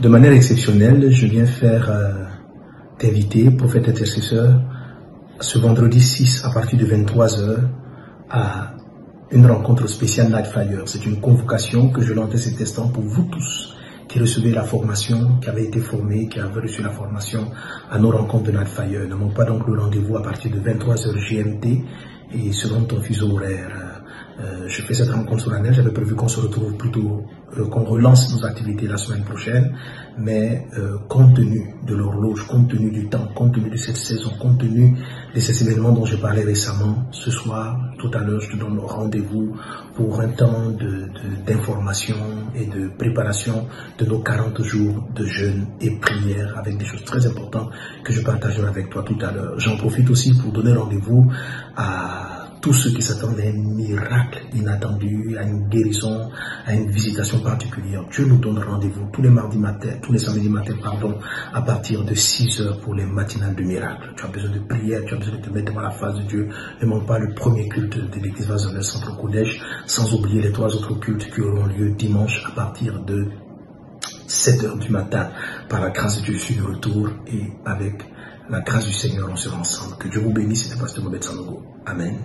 De manière exceptionnelle, je viens faire euh, t'inviter, prophète intercesseur, ce vendredi 6 à partir de 23h à une rencontre spéciale Night Fire. C'est une convocation que je lance cet instant pour vous tous qui recevez la formation, qui avez été formés, qui avez reçu la formation à nos rencontres de Night Fire. Ne manque pas donc le rendez-vous à partir de 23h GMT et selon ton fuseau horaire. Euh, je fais cette rencontre solennelle, j'avais prévu qu'on se retrouve plutôt, euh, qu'on relance nos activités la semaine prochaine, mais euh, compte tenu de l'horloge, compte tenu du temps, compte tenu de cette saison, compte tenu de ces événements dont je parlais récemment, ce soir, tout à l'heure, je te donne rendez-vous pour un temps d'information de, et de préparation de nos 40 jours de jeûne et prière avec des choses très importantes que je partagerai avec toi tout à l'heure. J'en profite aussi pour donner rendez-vous à tous ceux qui s'attendent à un miracle inattendu, à une guérison, à une visitation particulière. Dieu nous donne rendez-vous tous les mardis matins, tous les samedis matins, pardon, à partir de 6 heures pour les matinales de miracle. Tu as besoin de prière, tu as besoin de te mettre devant la face de Dieu. Ne manque pas le premier culte de l'église le Centre Kodesh, sans oublier les trois autres cultes qui auront lieu dimanche à partir de 7 heures du matin. Par la grâce de Dieu, je suis de retour et avec la grâce du Seigneur, on sera ensemble. Que Dieu vous bénisse, c'était Pasteur Mobet Sanogo. Amen.